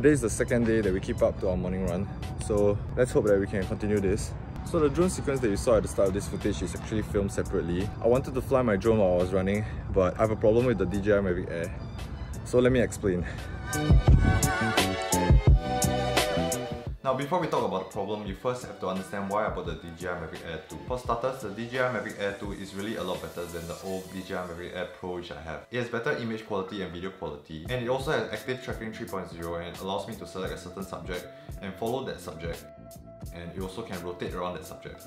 Today is the second day that we keep up to our morning run, so let's hope that we can continue this. So the drone sequence that you saw at the start of this footage is actually filmed separately. I wanted to fly my drone while I was running, but I have a problem with the DJI Mavic Air. So let me explain. Now before we talk about the problem, you first have to understand why I bought the DJI Mavic Air 2. For starters, the DJI Mavic Air 2 is really a lot better than the old DJI Mavic Air Pro which I have. It has better image quality and video quality, and it also has active tracking 3.0 and allows me to select a certain subject and follow that subject. And it also can rotate around that subject.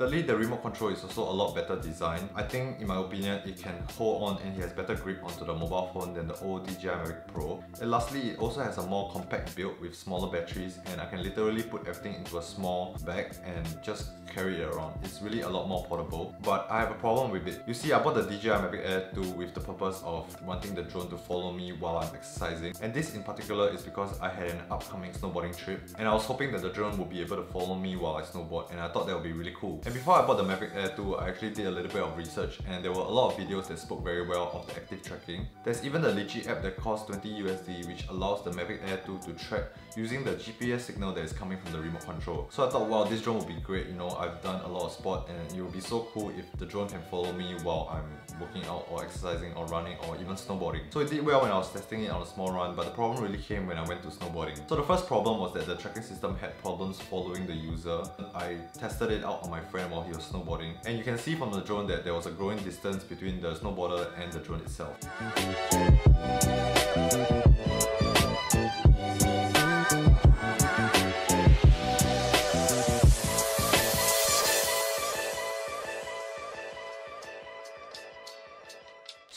Thirdly, the remote control is also a lot better designed. I think, in my opinion, it can hold on and it has better grip onto the mobile phone than the old DJI Mavic Pro. And lastly, it also has a more compact build with smaller batteries and I can literally put everything into a small bag and just carry it around. It's really a lot more portable, but I have a problem with it. You see, I bought the DJI Mavic Air 2 with the purpose of wanting the drone to follow me while I'm exercising. And this in particular is because I had an upcoming snowboarding trip and I was hoping that the drone would be able to follow me while I snowboard and I thought that would be really cool. And before I bought the Mavic Air 2, I actually did a little bit of research and there were a lot of videos that spoke very well of the active tracking. There's even the Litchi app that costs 20 USD which allows the Mavic Air 2 to track using the GPS signal that is coming from the remote control. So I thought wow this drone would be great, you know, I've done a lot of sport and it would be so cool if the drone can follow me while I'm working out or exercising or running or even snowboarding. So it did well when I was testing it on a small run but the problem really came when I went to snowboarding. So the first problem was that the tracking system had problems following the user. I tested it out on my friend while he was snowboarding and you can see from the drone that there was a growing distance between the snowboarder and the drone itself.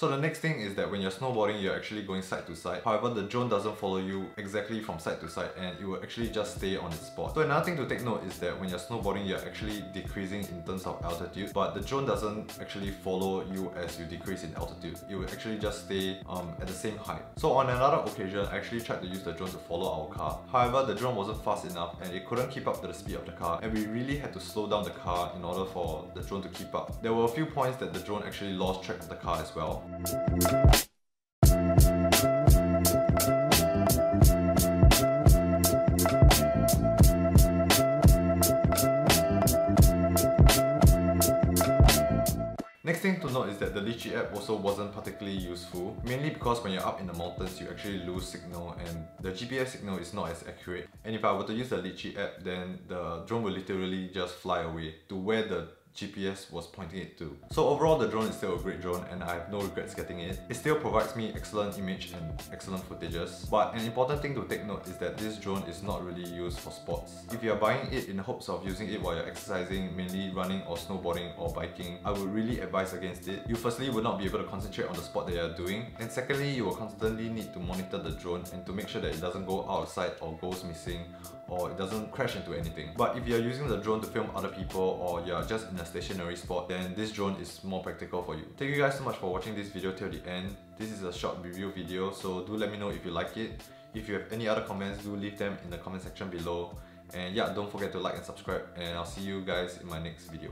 So the next thing is that when you're snowboarding, you're actually going side to side. However, the drone doesn't follow you exactly from side to side and it will actually just stay on its spot. So another thing to take note is that when you're snowboarding, you're actually decreasing in terms of altitude, but the drone doesn't actually follow you as you decrease in altitude. It will actually just stay um, at the same height. So on another occasion, I actually tried to use the drone to follow our car. However, the drone wasn't fast enough and it couldn't keep up to the speed of the car and we really had to slow down the car in order for the drone to keep up. There were a few points that the drone actually lost track of the car as well. Next thing to note is that the Litchi app also wasn't particularly useful, mainly because when you're up in the mountains you actually lose signal and the GPS signal is not as accurate. And if I were to use the Litchi app then the drone will literally just fly away to where the GPS was pointing it to. So overall the drone is still a great drone and I have no regrets getting it. It still provides me excellent image and excellent footages. But an important thing to take note is that this drone is not really used for sports. If you are buying it in the hopes of using it while you're exercising, mainly running or snowboarding or biking, I would really advise against it. You firstly will not be able to concentrate on the sport that you're doing and secondly you will constantly need to monitor the drone and to make sure that it doesn't go out of sight or goes missing or it doesn't crash into anything. But if you're using the drone to film other people or you're just in a stationary spot, then this drone is more practical for you. Thank you guys so much for watching this video till the end. This is a short review video, so do let me know if you like it. If you have any other comments, do leave them in the comment section below. And yeah, don't forget to like and subscribe, and I'll see you guys in my next video.